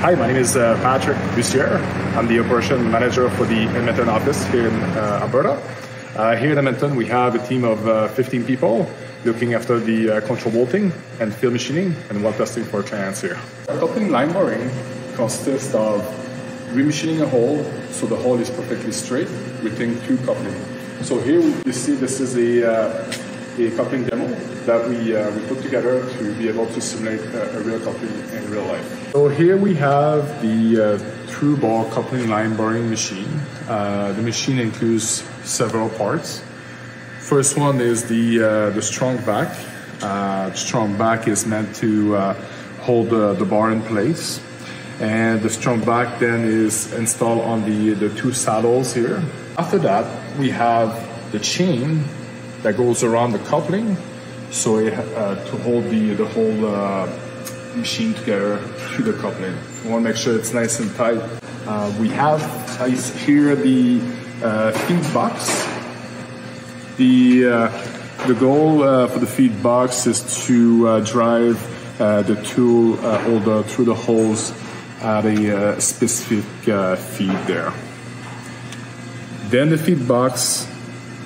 Hi, my name is uh, Patrick Bussieres. I'm the operation manager for the Edmonton office here in uh, Alberta. Uh, here in Edmonton, we have a team of uh, 15 people looking after the uh, control bolting and field machining and weld testing for clients here. Coupling line boring consists of remachining a hole so the hole is perfectly straight within two coupling. So here you see this is a, uh, a coupling demo that we, uh, we put together to be able to simulate a, a, real coupling in real life. So here we have the uh, TRU-Bore coupling line boring machine. Uh, the machine includes several parts. First one is the, uh, the strong back. Uh, strong back is meant to uh, hold the bar in place and the strong back then is installed on the, the two saddles here. After that, we have the chain that goes around the coupling so it, uh, to hold the, the whole uh, machine together to the coupling. We want to make sure it's nice and tight. Uh, we have here the feed box. The, the goal for the feed box is to drive the tool holder through the holes at a uh, specific uh, feed there. Then the feed box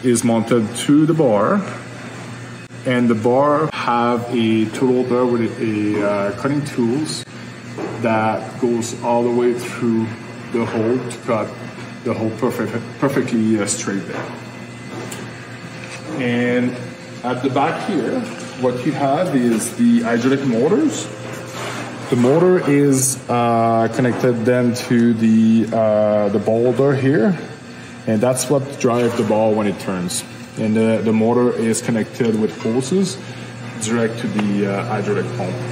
is mounted to the bar and the bar have a tool holder with a uh, cutting tools that goes all the way through the hole to cut the hole perfect, perfectly uh, straight there. And at the back here, what you have is the hydraulic motors the motor is uh, connected then to the uh, the boulder here, and that's what drives the ball when it turns. And the, the motor is connected with hoses direct to the uh, hydraulic pump.